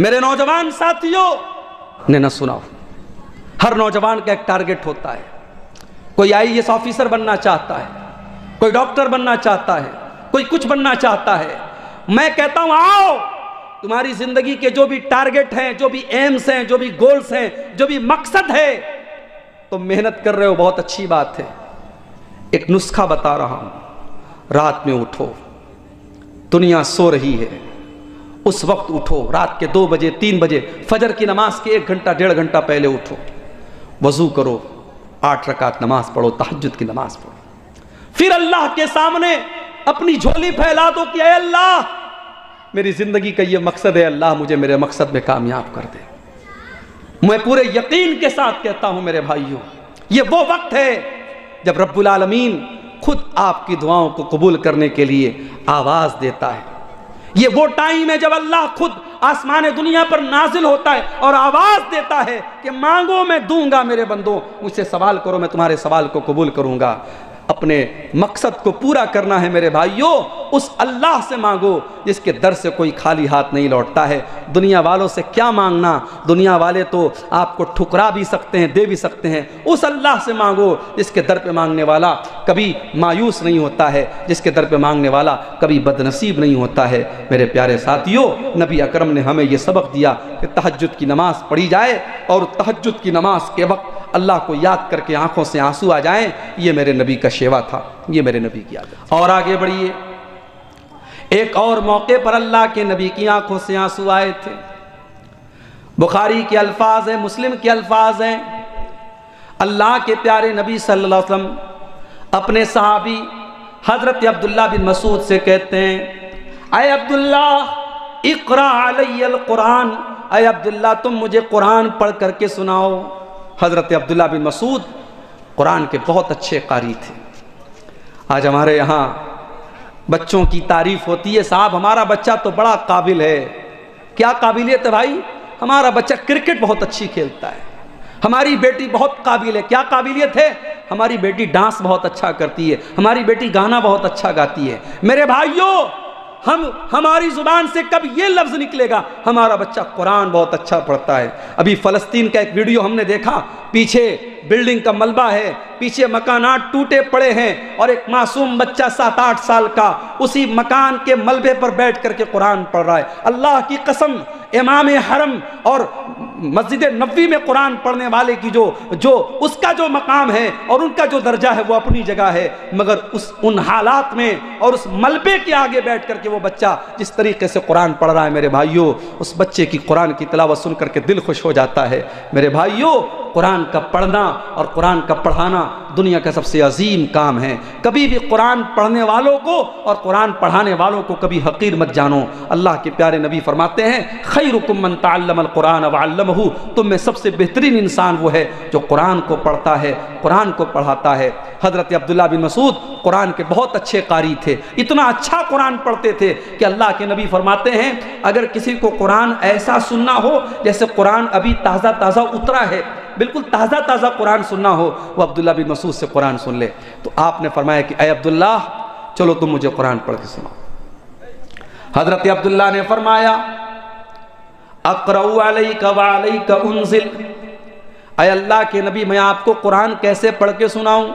मेरे नौजवान साथियों, ने न सुनाओ। हर नौजवान का एक टारगेट होता है। कोई आई ऑफिसर बनना चाहता है, कोई डॉक्टर बनना चाहता है, कोई कुछ बनना चाहता है। मैं कहता हूँ, आओ! तुम्हारी ज़िंदगी के जो भी टारगेट हैं, जो भी एम्स हैं, जो भी गोल्स हैं, जो भी मकसद है, तुम मेहनत कर रहे हो, बहुत अच्छी बात है। एक नुस्खा बता रहा हूँ, रात में उठो। दुनिया सो रही है। उस वक्त उठो, रात के दो बजे, तीन बजे, फजर की नमाज़ के एक घंटा, डेढ़ घंटा पहले उठो। वज़ू करो, आठ रकात नमाज़ पढ़ो तहजद की नमाज़ पढ़ो। फिर अल्लाह के सामने अपनी झोली फैला दो कि अल्लाह, मेरी ज़िंदगी का ये मकसद है, अल्लाह मुझे मेरे मकसद में कामयाब कर दे। मैं पूरे यकीन के साथ कहता हूँ, मेरे भाइयों, ये वो वक्त है जब रब्बुल आलमीन खुद आपकी दुआओं को कबूल करने के लिए आवाज़ देता है। ये वो टाइम है जब अल्लाह खुद आसमान दुनिया पर नाजिल होता है और आवाज़ देता है कि मांगो, मैं दूँगा मेरे बंदो। मुझसे सवाल करो, मैं तुम्हारे सवाल को कबूल करूँगा। अपने मकसद को पूरा करना है मेरे भाइयों, उस अल्लाह से मांगो, जिसके दर से कोई खाली हाथ नहीं लौटता है। दुनिया वालों से क्या मांगना? दुनिया वाले तो आपको ठुकरा भी सकते हैं, दे भी सकते हैं। उस अल्लाह से मांगो, जिसके दर पे मांगने वाला कभी मायूस नहीं होता है, जिसके दर पे मांगने वाला कभी बदनसीब नहीं होता है। मेरे प्यारे साथियों, नबी अकरम ने हमें ये सबक दिया कि तहजद की नमाज़ पढ़ी जाए और तहजद की नमाज़ के वक्त अल्लाह को याद करके आँखों से आँसू आ जाएँ, ये मेरे नबी का शेवा था, ये मेरे नबी की आदत और आगे बढ़िए। एक और मौके पर अल्लाह के नबी की आँखों से आँसू आए थे। बुखारी के अल्फाज हैं, मुस्लिम के अल्फाज हैं। अल्लाह के प्यारे नबी सल्लल्लाहु अलैहि वसल्लम अपने सहाबी हज़रत अब्दुल्ला बिन मसूद से कहते हैं, अय अब्दुल्ला, इकरा कुरान, अय अब्दुल्ला, तुम मुझे कुरान पढ़ करके सुनाओ। हज़रत अब्दुल्ला बिन मसूद कुरान के बहुत अच्छे कारी थे। आज हमारे यहाँ बच्चों की तारीफ़ होती है, साहब, हमारा बच्चा तो बड़ा काबिल है। क्या काबिलियत है भाई? हमारा बच्चा क्रिकेट बहुत अच्छी खेलता है। हमारी बेटी बहुत काबिल है। क्या काबिलियत है? हमारी बेटी डांस बहुत अच्छा करती है। हमारी बेटी गाना बहुत अच्छा गाती है। मेरे भाइयों हम, हमारी ज़ुबान से कब ये लफ्ज़ निकलेगा? हमारा बच्चा कुरान बहुत अच्छा पढ़ता है। अभी फ़लस्तीन का एक वीडियो हमने देखा। पीछे बिल्डिंग का मलबा है, पीछे मकानात टूटे पड़े हैं और एक मासूम बच्चा सात, आठ साल का उसी मकान के मलबे पर बैठ करके कुरान पढ़ रहा है। अल्लाह की कसम इमाम हरम और मस्जिद नबी में कुरान पढ़ने वाले की जो जो, उसका जो मकाम है और उनका जो दर्जा है, वो अपनी जगह है। मगर उस, उन हालात में और उस मलबे के आगे बैठ कर के वो बच्चा जिस तरीके से कुरान पढ़ रहा है, मेरे भाइयों, उस बच्चे की कुरान की तलावत सुन करके दिल खुश हो जाता है। मेरे भाइयों कुरान का पढ़ना और कुरान का पढ़ाना दुनिया का सबसे अजीम काम है। कभी भी कुरान पढ़ने वालों को और कुरान पढ़ाने वालों को कभी हकीर मत जानो। अल्लाह के प्यारे नबी फरमाते हैं खैरुकुमन कुरान वल्लमहू तुम में सबसे बेहतरीन इंसान वो है जो कुरान को पढ़ता है, कुरान को पढ़ाता है। हज़रत अब्दुल्ला बिन मसूद कुरान के बहुत अच्छे कारी थे। इतना अच्छा कुरान पढ़ते थे कि अल्लाह के नबी फरमाते हैं, अगर किसी को कुरान ऐसा सुनना हो जैसे कुरान अभी ताज़ा ताज़ा उतरा है बिल्कुल ताज़ा ताज़ा कुरान सुनना हो, वो अब्दुल्ला बिन मसूद से कुरान सुन ले। तो आपने फरमाया कि अय अब्दुल्ला चलो तुम मुझे कुरान पढ़ के सुनाओ। हज़रत अब्दुल्ला ने फरमाया, अकरऊ का उनजिल। अय अल्लाह के नबी, मैं आपको कुरान कैसे पढ़ के सुनाऊं?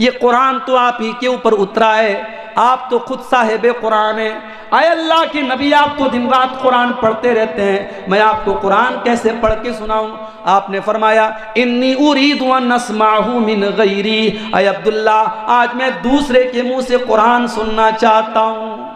ये कुरान तो आप ही के ऊपर उतरा है। आप तो खुद साहेब कुरान है। आए अल्लाह के नबी, आप तो दिन रात कुरान पढ़ते रहते हैं। मैं आपको कुरान कैसे पढ़ के सुनाऊँ? आपने फरमाया, इन्नी उरीद नसमाहू मिन गैरी। अब्दुल्ला, आज मैं दूसरे के मुँह से कुरान सुनना चाहता हूँ।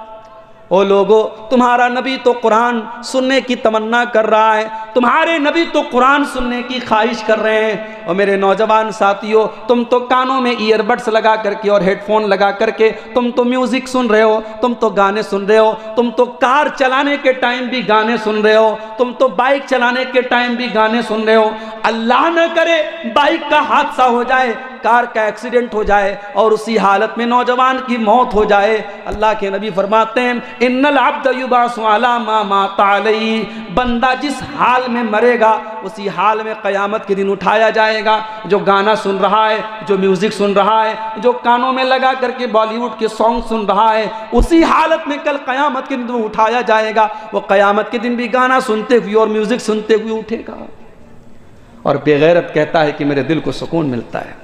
ओ लोगो, तुम्हारा नबी तो कुरान सुनने की तमन्ना कर रहा है, तुम्हारे नबी तो कुरान सुनने की ख्वाहिश कर रहे हैं। और मेरे नौजवान साथियों, तुम तो कानों में ईयरबड्स लगा करके और हेडफोन लगा करके, तुम तो म्यूज़िक सुन रहे हो, तुम तो गाने सुन रहे हो, तुम तो कार चलाने के टाइम भी गाने सुन रहे हो, तुम तो बाइक चलाने के टाइम भी गाने सुन रहे हो। अल्लाह न करे, बाइक का हादसा हो जाए, कार का एक्सीडेंट हो जाए और उसी हालत में नौजवान की मौत हो जाए। अल्लाह के नबी फरमाते हैं, इन्नल अब्दुबासला बंदा जिस हाल में मरेगा, उसी हाल में क़यामत के दिन उठाया जाएगा। जो गाना सुन रहा है, जो म्यूज़िक सुन रहा है, जो कानों में लगा करके बॉलीवुड के सॉन्ग सुन रहा है, उसी हालत में कल क़यामत के दिन उठाया जाएगा। वो क़यामत के दिन भी गाना सुनते हुए और म्यूज़िक सुनते हुए उठेगा। और बेगैरत कहता है कि मेरे दिल को सुकून मिलता है।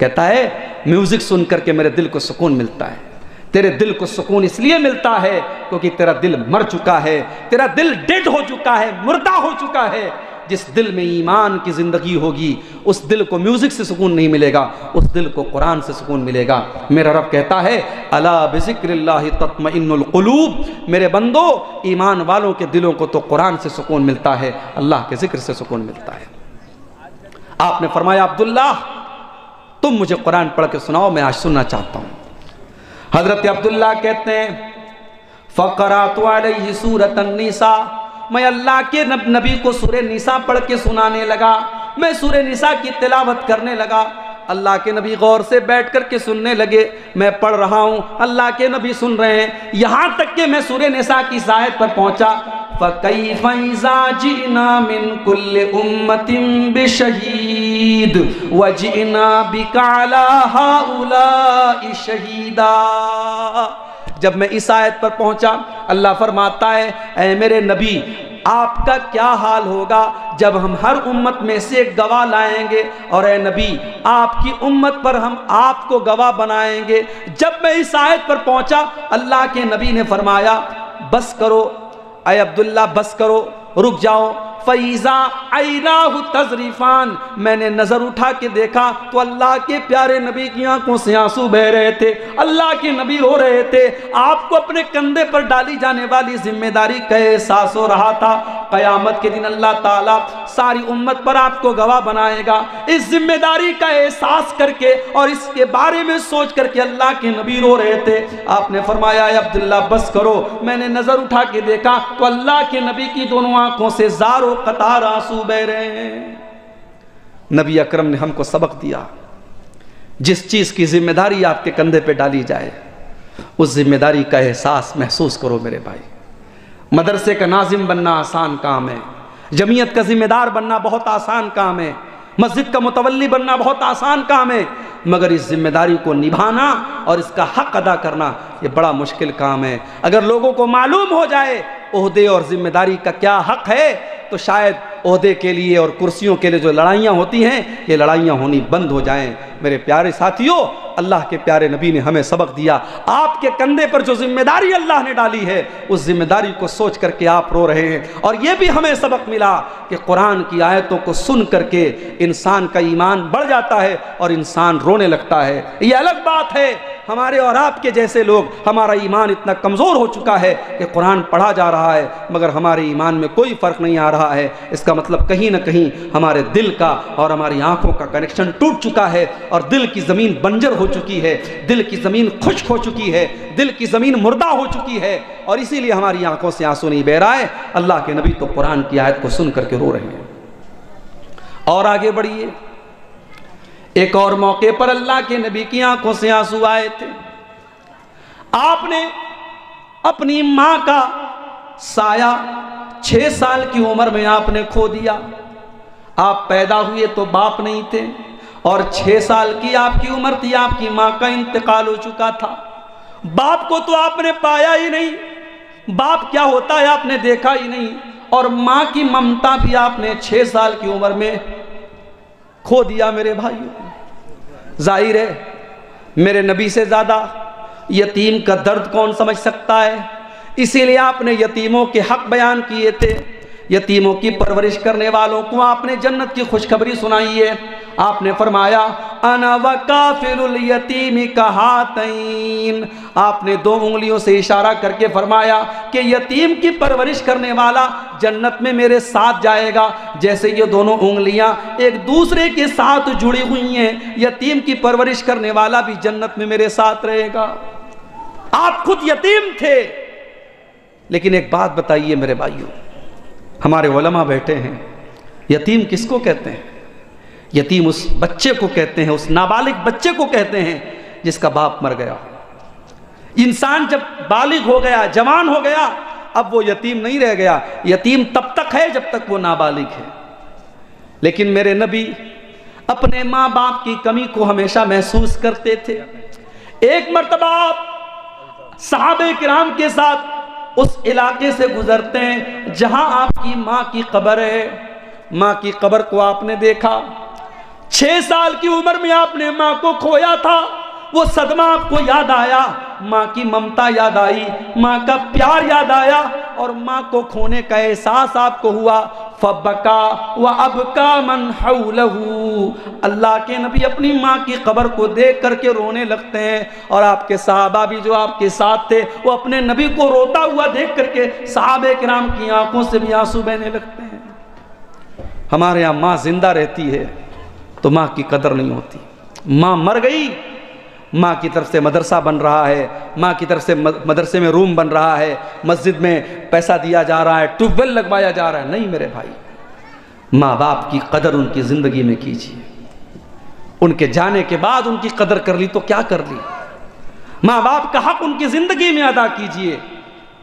कहता है, म्यूज़िक सुन करके मेरे दिल को सुकून मिलता है। तेरे दिल को सुकून इसलिए मिलता है क्योंकि तेरा दिल मर चुका है, तेरा दिल डेड हो चुका है, मुर्दा हो चुका है। जिस दिल में ईमान की ज़िंदगी होगी, उस दिल को म्यूज़िक से सुकून नहीं मिलेगा, उस दिल को कुरान से सुकून मिलेगा। मेरा रब कहता है, अला तत्मइन्नुलूब मेरे बंदो, ईमान वालों के दिलों को तो कुरान से सुकून मिलता है, अल्लाह के ज़िक्र से सुकून मिलता है। आपने फरमाया अब्दुल्ला तुम मुझे कुरान पढ़ के सुनाओ, मैं आज सुनना चाहता हूँ। हज़रत अब्दुल्ला कहते हैं फ़करा तो सूरत मैं अल्लाह के नबी को सूर्य निसा पढ़ के सुनाने लगा। मैं सूर्य निसा की तिलावत करने लगा। अल्लाह के नबी गौर से बैठ कर के सुनने लगे। मैं पढ़ रहा हूँ। अल्लाह के नबी सुन रहे हैं। यहाँ तक कि मैं सूर्य निसा की सायद पर पहुँचा। शहीदा जब मैं इस आयत पर पहुँचा, अल्लाह फरमाता है, ऐ मेरे नबी, आपका क्या हाल होगा जब हम हर उम्मत में से एक गवाह लाएँगे और ए नबी, आपकी उम्मत पर हम आपको गवाह बनाएँगे? जब मैं इस आयत पर पहुँचा, अल्लाह के नबी ने फरमाया, बस करो अब्दुल्ला बस करो रुक जाओ। फैज़ा आईराहु तजरीफान। मैंने नज़र उठा के देखा तो अल्लाह के प्यारे नबी की आँखों से आँसू बह रहे थे। अल्लाह के नबी रो रहे थे। आपको अपने कंधे पर डाली जाने वाली ज़िम्मेदारी का एहसास हो रहा था? क़यामत के दिन अल्लाह ताला सारी उम्मत पर आपको गवाह बनाएगा। इस ज़िम्मेदारी का एहसास करके और इसके बारे में सोच करके अल्लाह के नबी रो रहे थे। आपने फरमाया, अब्दुल्ला, बस करो। मैंने नज़र उठा के देखा तो अल्लाह के नबी की दोनों आँखों से जारो कतार आँसू बह रहे हैं। नबी अकरम ने हमको सबक दिया, जिस चीज़ की ज़िम्मेदारी आपके कंधे पे डाली जाए, उस ज़िम्मेदारी का एहसास महसूस करो मेरे भाई। मदरसे का नाजिम बनना आसान काम है, जमीयत का जिम्मेदार बनना बहुत आसान काम है मस्जिद का मुतवली बनना बहुत आसान काम है, मगर इस ज़िम्मेदारी को निभाना और इसका हक अदा करना ये बड़ा मुश्किल काम है। अगर लोगों को मालूम हो जाए, ओहदे और ज़िम्मेदारी का क्या हक है तो शायद ओहदे के लिए और कुर्सियों के लिए जो लड़ाइयाँ होती हैं, ये लड़ाइयाँ होनी बंद हो जाएँ। मेरे प्यारे साथियों, अल्लाह के प्यारे नबी ने हमें सबक दिया। आपके कंधे पर जो ज़िम्मेदारी अल्लाह ने डाली है, उस ज़िम्मेदारी को सोच करके आप रो रहे हैं। और ये भी हमें सबक मिला कि कुरान की आयतों को सुन करके इंसान का ईमान बढ़ जाता है और इंसान रोने लगता है। ये अलग बात है हमारे और आपके जैसे लोग, हमारा ईमान इतना कमज़ोर हो चुका है कि कुरान पढ़ा जा रहा है, मगर हमारे ईमान में कोई फ़र्क नहीं आ रहा है। इसका मतलब कहीं ना कहीं हमारे दिल का और हमारी आँखों का कनेक्शन टूट चुका है और दिल की ज़मीन बंजर हो चुकी है, दिल की ज़मीन खुश्क हो चुकी है, दिल की ज़मीन मुर्दा हो चुकी है और इसीलिए हमारी आँखों से आँसू नहीं बह रहा है। अल्लाह के नबी तो कुरान की आयत को सुन करके रो रहे हैं। और आगे बढ़िए। एक और मौके पर अल्लाह के नबी की आँखों से आँसू आए थे। आपने अपनी माँ का साया छह साल की उम्र में आपने खो दिया। आप पैदा हुए तो बाप नहीं थे और छह साल की आपकी उम्र थी, आपकी माँ का इंतकाल हो चुका था। बाप को तो आपने पाया ही नहीं। बाप क्या होता है आपने देखा ही नहीं और माँ की ममता भी आपने छह साल की उम्र में खो दिया मेरे भाइयों। ज़ाहिर है, मेरे नबी से ज़्यादा यतीम का दर्द कौन समझ सकता है? इसीलिए आपने यतीमों के हक बयान किए थे। यतीमों की परवरिश करने वालों को आपने जन्नत की खुशखबरी सुनाई है। आपने फरमाया यतीम कहातईन आपने दो उंगलियों से इशारा करके फरमाया कि यतीम की परवरिश करने वाला जन्नत में मेरे साथ जाएगा। जैसे ये दोनों उंगलियाँ एक दूसरे के साथ जुड़ी हुई हैं, यतीम की परवरिश करने वाला भी जन्नत में मेरे साथ रहेगा। आप खुद यतीम थे। लेकिन एक बात बताइए मेरे भाइयों हमारे वलमा बैठे हैं। यतीम किसको कहते हैं? यतीम उस बच्चे को कहते हैं, उस नाबालिग बच्चे को कहते हैं, जिसका बाप मर गया। इंसान जब बालिग हो गया, जवान हो गया, अब वो यतीम नहीं रह गया। यतीम तब तक है जब तक वो नाबालिग है। लेकिन मेरे नबी अपने माँ बाप की कमी को हमेशा महसूस करते थे। एक मरतबा आप साहब किराम के साथ उस इलाके से गुजरते हैं, जहाँ आपकी माँ की कब्र है। माँ की कब्र को आपने देखा। छह साल की उम्र में आपने माँ को खोया था। वो सदमा आपको याद आया, माँ की ममता याद आई, माँ का प्यार याद आया, और माँ को खोने का एहसास आपको हुआ फबका व अब का मन हऊ अल्लाह के नबी अपनी माँ की कब्र को देख करके रोने लगते हैं, और आपके साहबा भी जो आपके साथ थे, वो अपने नबी को रोता हुआ देख करके साहब कराम की आँखों से भी आँसू बहने लगते हैं। हमारे यहाँ माँ ज़िंदा रहती है तो माँ की कदर नहीं होती। माँ मर गई माँ की तरफ़ से मदरसा बन रहा है, माँ की तरफ़ से मदरसे में रूम बन रहा है, मस्जिद में पैसा दिया जा रहा है, ट्यूबवेल लगवाया जा रहा है। नहीं मेरे भाई माँ बाप की कदर उनकी ज़िंदगी में कीजिए। उनके जाने के बाद उनकी कदर कर ली तो क्या कर ली? माँ बाप का हक उनकी ज़िंदगी में अदा कीजिए।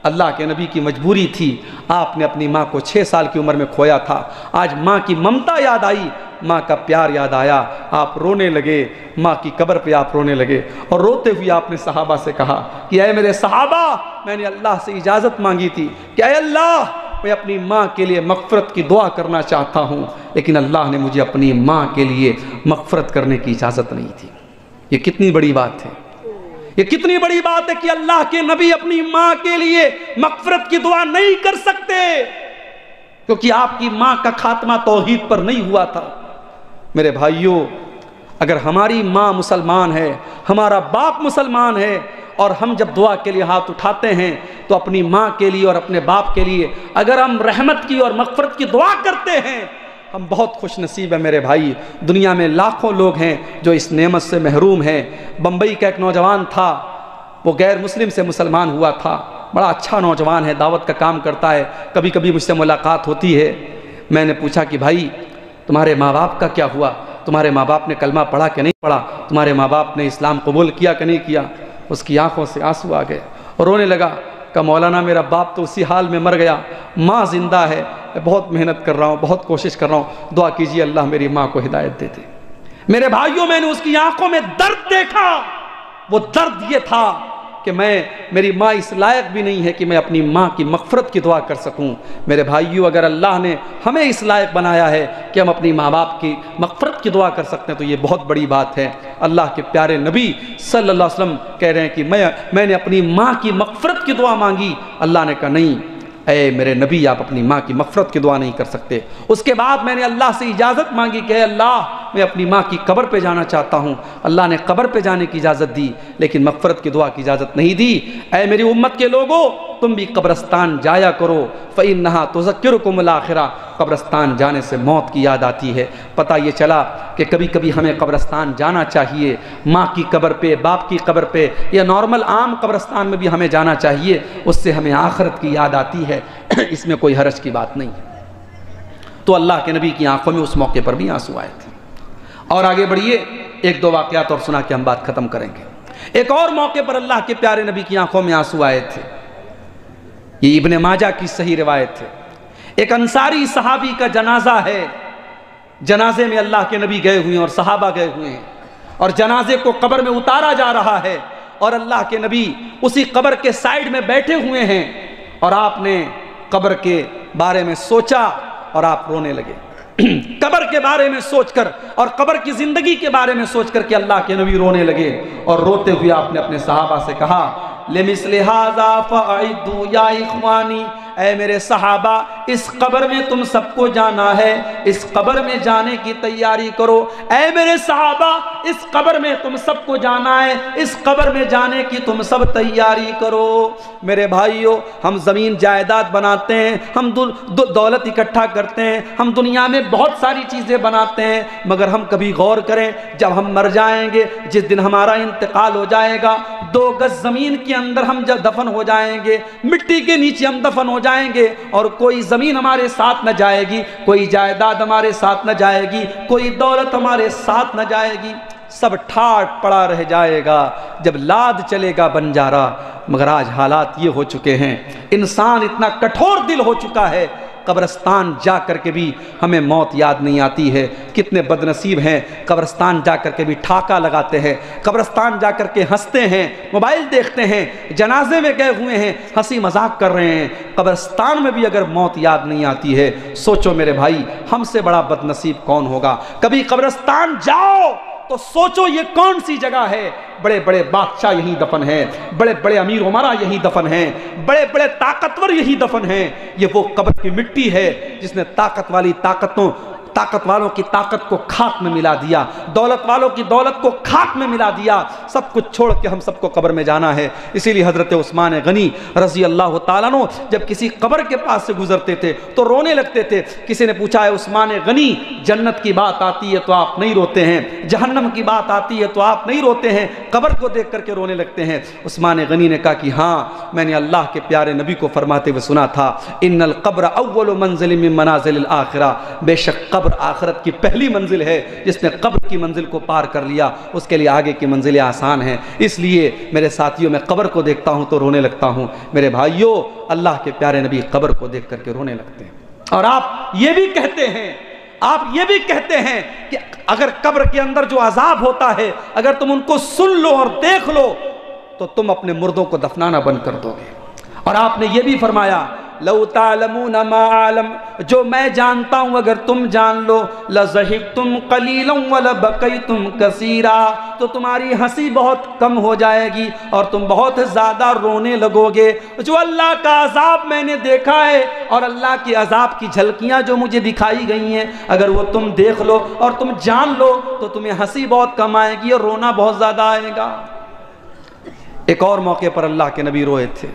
अल्लाह के नबी की मजबूरी थी। आपने अपनी माँ को छः साल की उम्र में खोया था। आज माँ की ममता याद आई। माँ का प्यार याद आया। आप रोने लगे। माँ की कब्र पे आप रोने लगे। और रोते हुए आपने सहाबा से कहा कि अय मेरे सहाबा, मैंने अल्लाह से इजाज़त मांगी थी कि अय अल्लाह, मैं अपनी माँ के लिए मगफ़रत की दुआ करना चाहता हूँ। लेकिन अल्लाह ने मुझे अपनी माँ के लिए मगफ़रत करने की इजाज़त नहीं थी। ये कितनी बड़ी बात है। ये कितनी बड़ी बात है कि अल्लाह के नबी अपनी माँ के लिए मकफरत की दुआ नहीं कर सकते, क्योंकि आपकी माँ का खात्मा तोहीद पर नहीं हुआ था। मेरे भाइयों, अगर हमारी माँ मुसलमान है, हमारा बाप मुसलमान है, और हम जब दुआ के लिए हाथ उठाते हैं तो अपनी माँ के लिए और अपने बाप के लिए अगर हम रहमत की और मकफरत की दुआ करते हैं हम बहुत खुश नसीब है, मेरे भाई। दुनिया में लाखों लोग हैं जो इस नेमत से महरूम हैं। बम्बई का एक नौजवान था, वो गैर मुस्लिम से मुसलमान हुआ था। बड़ा अच्छा नौजवान है, दावत का काम करता है कभी कभी मुझसे मुलाकात होती है। मैंने पूछा कि, भाई, तुम्हारे माँ बाप का क्या हुआ? तुम्हारे माँ बाप ने कलमा पढ़ा कि नहीं पढ़ा? तुम्हारे माँ बाप ने इस्लाम कबूल किया कि नहीं किया? उसकी आँखों से आँसू आ गए और रोने लगा, का मौलाना मेरा बाप तो उसी हाल में मर गया। माँ ज़िंदा है मैं बहुत मेहनत कर रहा हूँ, बहुत कोशिश कर रहा हूँ। दुआ कीजिए, अल्लाह मेरी माँ को हिदायत दे दे। मेरे भाइयों, मैंने उसकी आँखों में दर्द देखा। वो दर्द ये था कि मैं, मेरी माँ इस लायक भी नहीं है कि मैं अपनी माँ की मफ़रत की दुआ कर सकूँ। मेरे भाइयों, अगर अल्लाह ने हमें इस लायक बनाया है कि हम अपनी माँ बाप की मफ़रत की दुआ कर सकते हैं तो ये बहुत बड़ी बात है। अल्लाह के प्यारे नबी सल्लल्लाहु अलैहि वसल्लम कह रहे हैं कि मैं, मैंने अपनी माँ की मफ़रत की दुआ मांगी। अल्लाह ने कहा, नहीं ए, मेरे नबी, आप अपनी माँ की मफ़रत की दुआ नहीं कर सकते। उसके बाद मैंने अल्लाह से इजाज़त मांगी कि अल्लाह, मैं अपनी माँ की कब्र पे जाना चाहता हूँ। अल्लाह ने कब्र पे जाने की इजाज़त दी, लेकिन मफ़रत की दुआ की इजाज़त नहीं दी। ए, मेरी उम्मत के लोगों, तुम भी कब्रस्तान जाया करो। फ़ैन नहा तो ज़क्र को मुलाखिरा कब्रस्तान जाने से मौत की याद आती है। पता ये चला कि कभी कभी हमें कब्रस्तान जाना चाहिए, माँ की कब्र पे, बाप की कब्र पे, या नॉर्मल आम कब्रस्तान में भी हमें जाना चाहिए, उससे हमें आखरत की याद आती है। इसमें कोई हरज की बात नहीं है। तो अल्लाह के नबी की आँखों में उस मौके पर भी आँसू आए थे। और आगे बढ़िए, एक दो वाक़ात और सुना के हम बात ख़त्म करेंगे। एक और मौके पर अल्लाह के प्यारे नबी की आँखों में आँसू आए थे। ये इबन माजा की सही रिवायत है। एक अंसारी सहाबी का जनाजा है। जनाजे में अल्लाह के नबी गए हुए हैं और सहाबा गए हुए हैं। और जनाजे को कब्र में उतारा जा रहा है और अल्लाह के नबी उसी कब्र के साइड में बैठे हुए हैं और आपने कब्र के बारे में सोचा और आप रोने लगे। कब्र के बारे में सोचकर और कब्र की ज़िंदगी के बारे में सोचकर के अल्लाह के नबी रोने लगे और रोते हुए आपने अपने सहाबा से कहा, ले मिसले हाजा या इखवानी ए मेरे सहाबा इस कब्र में तुम सबको जाना है। इस कब्र में जाने की तैयारी करो। ए मेरे सहाबा इस कब्र में तुम सबको जाना है। इस कब्र में जाने की तुम सब तैयारी करो। मेरे भाइयों हम ज़मीन जायदाद बनाते हैं। हम दु, दु, दौलत इकट्ठा करते हैं। हम दुनिया में बहुत सारी चीज़ें बनाते हैं। मगर हम कभी गौर करें जब हम मर जाएँगे जिस दिन हमारा इंतकाल हो जाएगा दो गज ज़मीन के अंदर हम जब दफन हो जाएँगे, मिट्टी के नीचे हम दफन हो जाएँगे, और कोई ज़मीन हमारे साथ न जाएगी, कोई जायदाद हमारे साथ न जाएगी, कोई दौलत हमारे साथ न जाएगी, सब ठाट पड़ा रह जाएगा, जब लाद चलेगा बंजारा। मगर आज हालात ये हो चुके हैं। इंसान इतना कठोर दिल हो चुका है कब्रस्तान जा कर के भी हमें मौत याद नहीं आती है। कितने बदनसीब हैं। कब्रस्तान जा कर के भी ठाका लगाते हैं। कब्रस्तान जा कर के हँसते हैं। मोबाइल देखते हैं। जनाजे में गए हुए हैं। हँसी मज़ाक कर रहे हैं। कब्रस्तान में भी अगर मौत याद नहीं आती है, सोचो मेरे भाई, हमसे बड़ा बदनसीब कौन होगा? कभी कब्रस्तान जाओ! तो सोचो ये कौन सी जगह है? बड़े बड़े बादशाह यही दफन है बड़े बड़े अमीर उमरा यही दफन है बड़े बड़े ताकतवर यही दफन है। ये वो कब्र की मिट्टी है जिसने ताकत वाली ताकतों ताकत वालों की ताकत को खाक में मिला दिया दौलत वालों की दौलत को खाक में मिला दिया। सब कुछ छोड़ के हम सबको कब्र में जाना है। इसीलिए हज़रत उस्मान गनी रज़ी अल्लाह तु जब किसी कब्र के पास से गुजरते थे तो रोने लगते थे। किसी ने पूछा है उस्मान गनी, जन्नत की बात आती है तो आप नहीं रोते हैं? जहन्नम की बात आती है तो आप नहीं रोते हैं? कब्र को देख करके रोने लगते हैं। उस्मान गनी ने कहा कि हाँ मैंने अल्लाह के प्यारे नबी को फरमाते हुए सुना था इन कब्र अव्वल मंजिल में मनाजिल आखिरा। बेशक कब्र आखरत की पहली मंजिल है, जिसने कब्र की मंजिल को पार कर लिया, उसके लिए आगे की मंजिलें आसान हैं। इसलिए मेरे साथियों, में कब्र को देखता हूँ तो रोने लगता हूँ। मेरे भाइयों, अल्लाह के प्यारे नबी कब्र को देख करके रोने लगते हैं। और आप ये भी कहते हैं, आप ये भी कहते हैं कि अगर कब्र के अंदर जो अजाब होता है, अगर तुम उनको सुन लो और देख लो तो तुम अपने मुर्दों को दफनाना बंद कर दोगे। और आपने ये भी फरमाया आलम। जो मैं जानता हूँ, अगर तुम जान लो। लजहिक तुम कलीलम बकई तुम कसीरा। तो तुम्हारी हँसी बहुत कम हो जाएगी और तुम बहुत ज़्यादा रोने लगोगे। जो अल्लाह का अजाब मैंने देखा है और अल्लाह के अजाब की झलकियाँ जो मुझे दिखाई गई हैं, अगर वो तुम देख लो और तुम जान लो तो तुम्हें हँसी बहुत कम आएगी और रोना बहुत ज़्यादा आएगा। एक और मौके पर अल्लाह के नबी रोए थे।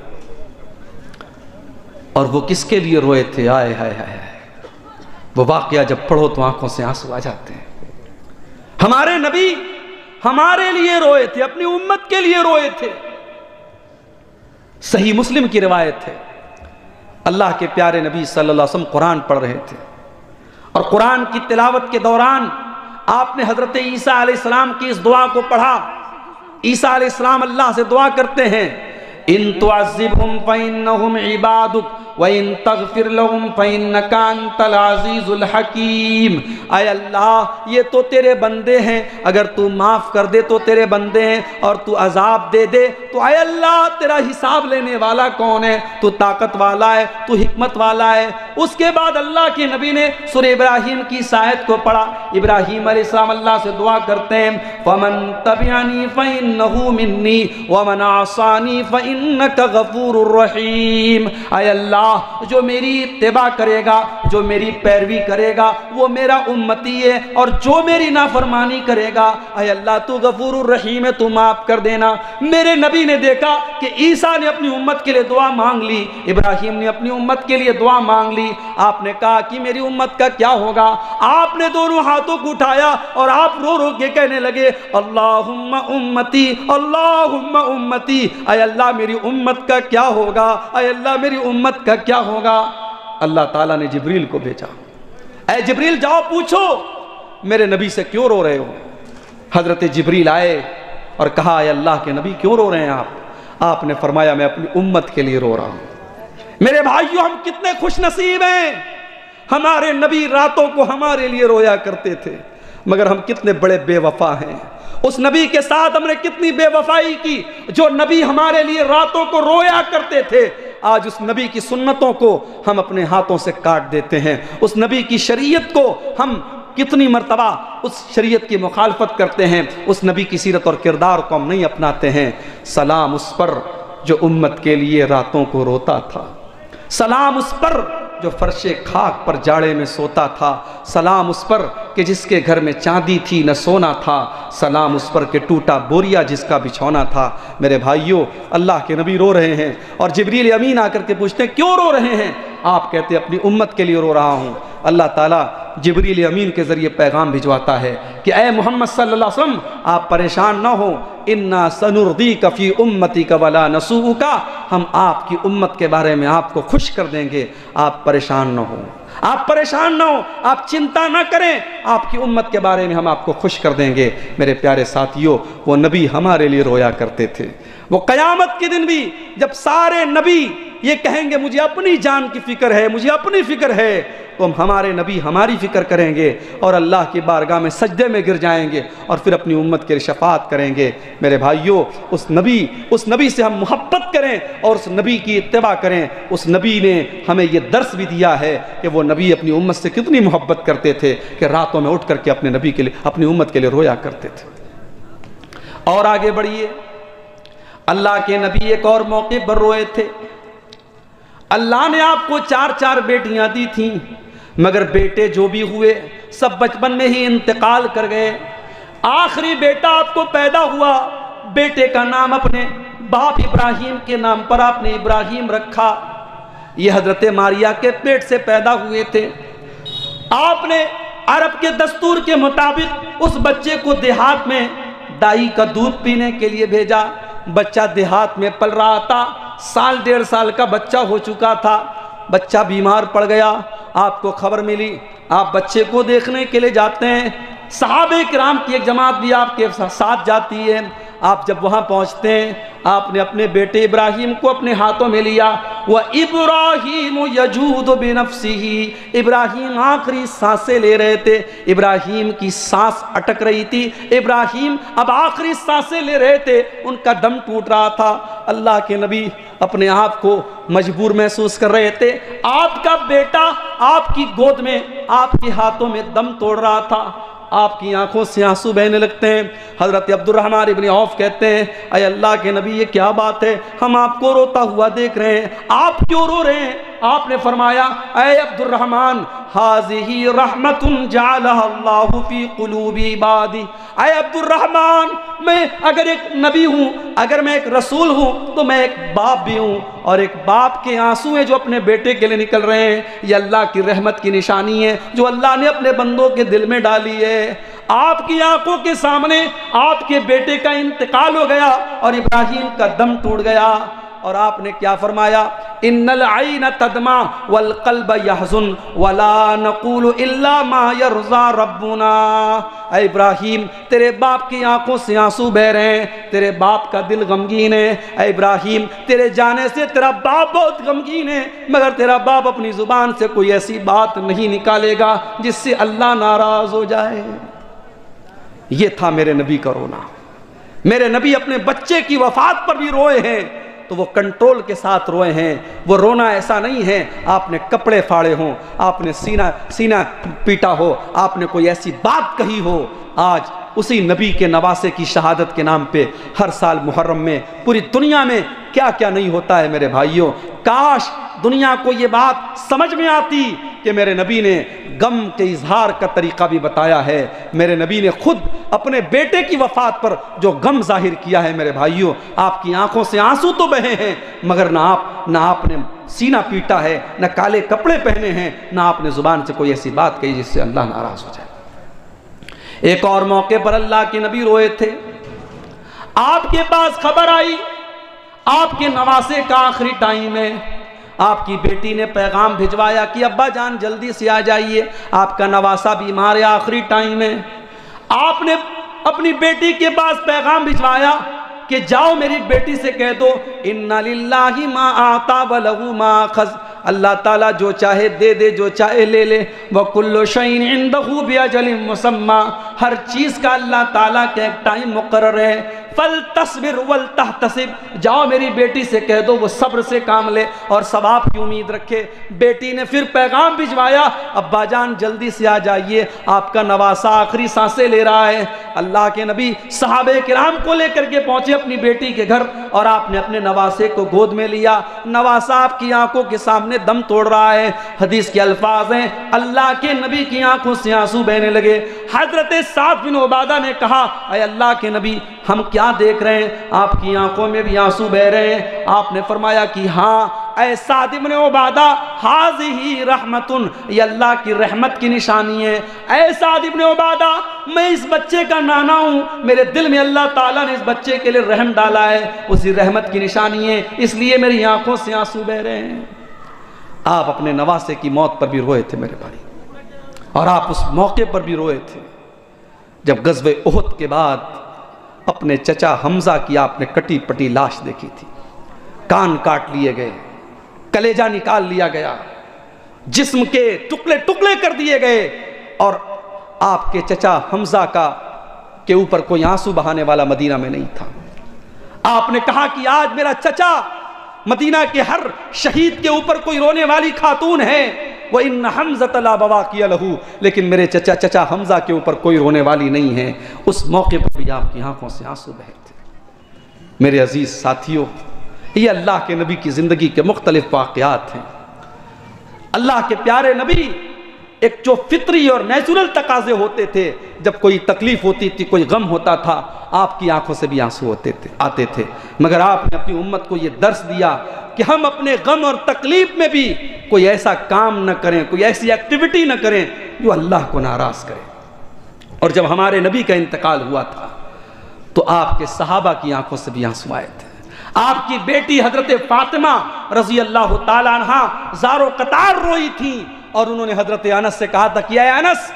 और वो किसके लिए रोए थे? आए हाय हाय वो वाक्य जब पढ़ो तो आँखों से आँसू आ जाते हैं। हमारे नबी हमारे लिए रोए थे, अपनी उम्मत के लिए रोए थे। सही मुस्लिम की रिवायत है। अल्लाह के प्यारे नबी सल्लल्लाहु अलैहि वसल्लम कुरान पढ़ रहे थे। और कुरान की तिलावत के दौरान आपने हज़रत ईसा सलाम की इस दुआ को पढ़ा। ईसा सलाम अल्लाह से दुआ करते हैं, इन तो इबादुक। इन तगफिर लहुम फ़ैन कान अजीज़ुल हकीम आय अल्लाह ये तो तेरे बंदे हैं अगर तू माफ़ कर दे तो तेरे बंदे हैं और तू अजाब दे दे तो आय अल्लाह तेरा हिसाब लेने वाला कौन है तू ताकत वाला है तू हिकमत वाला है उसके बाद अल्लाह के नबी ने सुर इब्राहिम की शायद को पढ़ा इब्राहिम अल्लाह से दुआ करते हैं फमन तबियानी फ़ैन नहू मिन्नी वमन आसानी फ़ैन का गफूर रहीम आय अल्लाह अल्लाह जो मेरी इतबा करेगा, जो मेरी पैरवी करेगा, वो मेरा उम्मती है और जो मेरी नाफरमानी करेगा, अय अल्लाह, तू गफूर रहीम है, तू माफ़ कर देना। मेरे नबी ने देखा कि ईसा ने अपनी उम्मत के लिए दुआ मांग ली, इब्राहिम ने अपनी उम्मत के लिए दुआ मांग ली। आपने कहा कि मेरी उम्मत का क्या होगा? आपने दोनों हाथों को उठाया और आप रो रो के कहने लगे अल्लाह उम्मती अल्लाह उम्मती, अय अल्लाह, मेरी उम्मत का क्या होगा? अय अल्लाह, मेरी उम्मत का क्या होगा? अल्लाह ताला ने जबरील को भेजा। अः जबरील, जाओ पूछो, मेरे नबी से क्यों रो रहे हो? हज़रत जबरील आए और कहा अल्लाह के नबी, क्यों रो रहे हैं आप? आपने फरमाया, मैं अपनी उम्मत के लिए रो रहा हूँ। मेरे भाइयों, हम कितने खुश नसीब हैं। हमारे नबी रातों को हमारे लिए रोया करते थे, मगर हम कितने बड़े बेवफा हैं। उस नबी के साथ हमने कितनी बेवफाई की, जो नबी हमारे लिए रातों को रोया करते थे। आज उस नबी की सुन्नतों को हम अपने हाथों से काट देते हैं। उस नबी की शरीयत को हम कितनी मरतबा उस शरीयत की मुखालफत करते हैं। उस नबी की सीरत और किरदार को हम नहीं अपनाते हैं। सलाम उस पर जो उम्मत के लिए रातों को रोता था। सलाम उस पर जो फर्श खाक पर जाड़े में सोता था। सलाम उस पर कि जिसके घर में चांदी थी, न सोना था। सलाम उस पर के टूटा बोरिया जिसका बिछौना था। मेरे भाइयों, अल्लाह के नबी रो रहे हैं और जबरील अमीन आकर के पूछते हैं, क्यों रो रहे हैं? आप कहते अपनी उम्मत के लिए रो रहा हूँ। अल्लाह ताला जबरील अमीन के ज़रिए पैगाम भिजवाता है कि अय मोहम्मद वसल्लम, आप परेशान ना हो। इन्ना सनुर्दी कफ़ी उम्मती कबला नसू का हम आपकी उम्मत के बारे में आपको खुश कर देंगे। आप परेशान ना हो। आप परेशान ना हो, आप चिंता ना करें, आपकी उम्मत के बारे में हम आपको खुश कर देंगे। मेरे प्यारे साथियों, वो नबी हमारे लिए रोया करते थे। वो कयामत के दिन भी जब सारे नबी ये कहेंगे, मुझे अपनी जान की फ़िक्र है, मुझे अपनी फ़िक्र है। तो हम हमारे नबी हमारी फ़िक्र करेंगे और अल्लाह की बारगाह में सजदे में गिर जाएँगे और फिर अपनी उम्मत के शफात करेंगे। मेरे भाइयों, उस नबी उस नबी से हम मोहब्बत करें और उस नबी की इतबा करें। उस नबी ने हमें यह दर्स भी दिया है कि वो नबी अपनी उम्मत से कितनी मोहब्बत करते थे कि रातों में उठ करके अपने नबी के लिए, अपनी उम्मत के लिए रोया करते थे। और आगे बढ़िए। अल्लाह के नबी एक और मौके पर रोए थे। अल्लाह ने आपको चार चार बेटियाँ दी थी, मगर बेटे जो भी हुए, सब बचपन में ही इंतकाल कर गए। आखिरी बेटा आपको पैदा हुआ, बेटे का नाम अपने बाप इब्राहिम के नाम पर आपने इब्राहिम रखा। ये हज़रत मारिया के पेट से पैदा हुए थे। आपने अरब के दस्तूर के मुताबिक उस बच्चे को देहात में दाई का दूध पीने के लिए भेजा। बच्चा देहात में पल रहा था साल डेढ़ साल का बच्चा हो चुका था। बच्चा बीमार पड़ गया। आपको खबर मिली, आप बच्चे को देखने के लिए जाते हैं। साहब कराम की एक जमात भी आपके साथ जाती है। आप जब वहाँ पहुँचते हैं आपने अपने बेटे इब्राहिम को अपने हाथों में लिया। वह इब्राहिम यजूद बेनफसी ही इब्राहिम आखिरी साँसें ले रहे थे। इब्राहिम की सांस अटक रही थी। इब्राहिम अब आखिरी साँसें ले रहे थे। उनका दम टूट रहा था। अल्लाह के नबी अपने आप को मजबूर महसूस कर रहे थे। आपका बेटा आपकी गोद में, आपके हाथों में दम तोड़ रहा था। आपकी आँखों से आँसू बहने लगते हैं। हज़रत अब्दुलरहमान इबन औफ कहते हैं, अय अल्लाह के नबी, ये क्या बात है? हम आपको रोता हुआ देख रहे हैं। आप क्यों रो रहे हैं? आपने फरमाया अय अब्दुलरहमान हाजी रहमतुन जालफी कुलूबी बादी अय अब्दुलरहमान मैं अगर एक नबी हूँ, अगर मैं एक रसूल हूँ तो मैं एक बाप भी हूँ और एक बाप के आँसू हैं जो अपने बेटे के लिए निकल रहे हैं। ये अल्लाह की रहमत की निशानी है, जो अल्लाह ने अपने बंदों के दिल में डाली है। आपकी आँखों के सामने आपके बेटे का इंतकाल हो गया और इब्राहिम का दम टूट गया। और आपने क्या फरमाया इन्नल आइन तदमा वल कल्ब यहजुन वला नकूल इल्ला मा यरजा रब्बुना इब्राहिम, तेरे बाप की आँखों से आँसू बह रहे हैं, तेरे बाप का दिल गमगीन है। इब्राहिम, तेरे जाने से तेरा बाप बहुत गमगीन है, मगर तेरा बाप अपनी ज़ुबान से कोई ऐसी बात नहीं निकालेगा जिससे अल्लाह नाराज़ हो जाए। ये था मेरे नबी का रोना। मेरे नबी अपने बच्चे की वफात पर भी रोए हैं। तो वो कंट्रोल के साथ रोए हैं। वो रोना ऐसा नहीं है, आपने कपड़े फाड़े हों, आपने सीना सीना पीटा हो, आपने कोई ऐसी बात कही हो, आज उसी नबी के नवासे की शहादत के नाम पे हर साल मुहर्रम में, पूरी दुनिया में क्या क्या नहीं होता है मेरे भाइयों। काश दुनिया को ये बात समझ में आती कि मेरे नबी ने गम के इजहार का तरीका भी बताया है। मेरे नबी ने खुद अपने बेटे की वफात पर जो गम ज़ाहिर किया है, मेरे भाइयों, आपकी आँखों से आँसू तो बहे हैं, मगर ना आप, ना आपने सीना पीटा है, ना काले कपड़े पहने हैं, ना आपने ज़ुबान से कोई ऐसी बात कही जिससे अल्लाह नाराज़ हो जाए। एक और मौके पर अल्लाह के नबी रोए थे। आपके पास खबर आई, आपके नवासे का आखिरी टाइम है। आपकी बेटी ने पैगाम भिजवाया कि, अब्बा जान, जल्दी से आ जाइए। आपका नवासा बीमार है आखिरी टाइम है। आपने अपनी बेटी के पास पैगाम भिजवाया कि, जाओ मेरी बेटी से कह दो, इन्ना लिल्लाही मा आता व लहू मा खज अल्लाह ताला जो चाहे दे दे, जो चाहे ले ले। व कुल्लो शहीन इंदहू बिया मुसम्मा हर चीज़ का अल्लाह ताला का एक टाइम मुकर है। फल तस्विर वल तहतसिब। जाओ मेरी बेटी से कह दो, वो सब्र से काम ले और सवाब की उम्मीद रखे। बेटी ने फिर पैगाम भिजवाया, अब्बा जान, जल्दी से आ जाइए, आपका नवासा आखिरी साँसें ले रहा है। अल्लाह के नबी साहब कराम को लेकर के पहुँचे अपनी बेटी के घर और आपने अपने नवासे को गोद में लिया। नवासा आपकी आँखों के सामने दम तोड़ रहा है। हदीस के अल्फाज हैं, अल्लाह के नबी की आँखों से आँसू बहने लगे। हज़रत सात बिन उबादा ने कहा अरे अल्लाह के नबी, हम क्या देख रहे हैं, आपकी आँखों में भी आँसू बह रहे हैं। आपने फरमाया कि हाँ ऐसा दिबन उबादा हाज ही रहमतुन, ये अल्लाह की रहमत की निशानी है। ऐसा दिबन उबादा, मैं इस बच्चे का नाना हूँ, मेरे दिल में अल्लाह ताला ने इस बच्चे के लिए रहम डाला है, उसी रहमत की निशानी है, इसलिए मेरी आँखों से आँसू बह रहे हैं। आप अपने नवासे की मौत पर भी रोए थे मेरे भाई, और आप उस मौके पर भी रोए थे, जब गजब ओहद के बाद अपने चचा हमजा की आपने कटी पटी लाश देखी थी। कान काट लिए गए, कलेजा निकाल लिया गया, जिस्म के टुकड़े टुकड़े कर दिए गए और आपके चचा हमजा का, के ऊपर कोई आँसू बहाने वाला मदीना में नहीं था। आपने कहा कि आज मेरा चचा मदीना के हर शहीद के ऊपर कोई रोने वाली खातून है। वो इन हमजतला बवा किया लहू। लेकिन मेरे चचा चचा हमजा के ऊपर कोई रोने वाली नहीं है। उस मौके पर भी आपकी आँखों से आँसू बहे थे। मेरे अज़ीज़ साथियों, ये अल्लाह के नबी की ज़िंदगी के मुख्तलिफ़ वाक़ात हैं। अल्लाह के प्यारे नबी एक जो फितरी और नेचुरल तकाजे होते थे, जब कोई तकलीफ़ होती थी, कोई गम होता था, आपकी आँखों से भी आँसू होते थे, आते थे। मगर आपने अपनी उम्मत को ये दर्श दिया कि हम अपने गम और तकलीफ़ में भी कोई ऐसा काम न करें, कोई ऐसी एक्टिविटी न करें जो अल्लाह को नाराज़ करे। और जब हमारे नबी का इंतकाल हुआ था तो आपके सहाबा की आँखों से भी आँसू आए थे। आपकी बेटी हज़रत फातिमा रज़ी अल्लाह तहा जारो कतार रोई थी और उन्होंने हज़रत अनस से कहा था कि अनस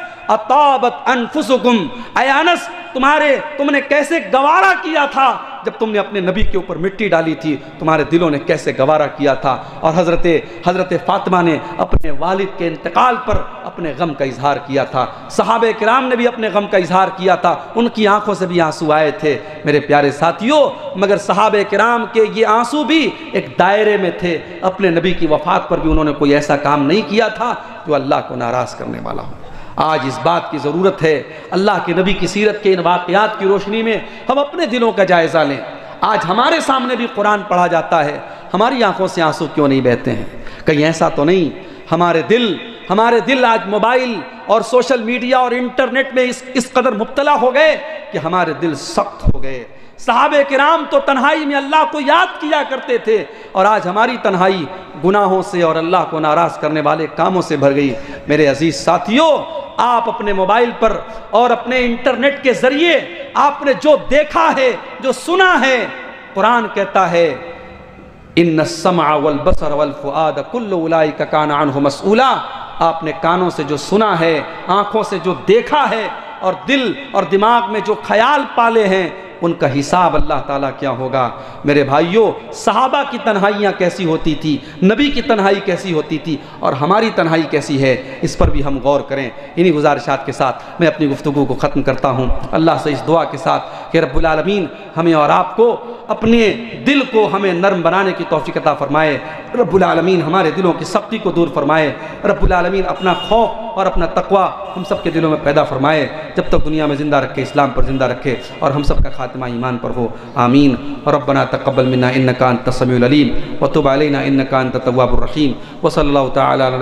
अनस, तुम्हारे, तुमने कैसे गवारा किया था जब तुमने अपने नबी के ऊपर मिट्टी डाली थी, तुम्हारे दिलों ने कैसे गवारा किया था? और हज़रत हज़रत फ़ातिमा ने अपने वालिद के इंतकाल पर अपने गम का इजहार किया था। साहब कराम ने भी अपने गम का इजहार किया था। उनकी आँखों से भी आँसू आए थे, मेरे प्यारे साथियों। मगर साहब कराम के ये आँसू भी एक दायरे में थे। अपने नबी की वफ़ात पर भी उन्होंने कोई ऐसा काम नहीं किया था जो अल्लाह को नाराज़ करने वाला हो। आज इस बात की ज़रूरत है, अल्लाह के नबी की सीरत के इन वाक़ात की रोशनी में हम अपने दिलों का जायज़ा लें। आज हमारे सामने भी कुरान पढ़ा जाता है, हमारी आँखों से आँसू क्यों नहीं बहते हैं? कहीं ऐसा तो नहीं, हमारे दिल हमारे दिल आज मोबाइल और सोशल मीडिया और इंटरनेट में इस इस कदर मुबतला हो गए कि हमारे दिल सख्त हो गए। साहब कराम तो तन्हाई में अल्लाह को याद किया करते थे और आज हमारी तन्हाई गुनाहों से और अल्लाह को नाराज़ करने वाले कामों से भर गई। मेरे अज़ीज़ साथियों, आप अपने मोबाइल पर और अपने इंटरनेट के ज़रिए आपने जो देखा है, जो सुना है, कुरान कहता है इन वल बसर वल फ़ुआद कुल्लाई का कान मसूला आपने कानों से जो सुना है, आँखों से जो देखा है और दिल और दिमाग में जो ख्याल पाले हैं उनका हिसाब अल्लाह ताला क्या होगा? मेरे भाइयों, सहाबा की तन्हाइयाँ कैसी होती थी? नबी की तन्हाई कैसी होती थी? और हमारी तन्हाई कैसी है? इस पर भी हम गौर करें। इन्हीं गुजारिशात के साथ मैं अपनी गुफ्तु को ख़त्म करता हूँ। अल्लाह से इस दुआ के साथ कि रब्बुलमीन हमें और आपको अपने दिल को हमें नरम बनाने की तोफ़ी अता फ़रमाए। रब्बुलमीन हमारे दिलों की सख्ती को दूर फरमाए। रब्बुलमीन अपना खौफ और अपना तकवा हम सब के दिलों में पैदा फरमाए। जब तक दुनिया में ज़िंदा रखे, इस्लाम पर ज़िंदा रखे और हम सब का खात्मा ईमान पर हो। आमीन। और रब्बना तकबल मिन्ना इन्नका अंत समीउल व तुब अलैना इन्नका अंत तव्वाबुर रहीम। व सल्लल्लाहु तआला अला